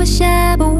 不下不